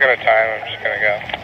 gonna time, I'm just gonna go.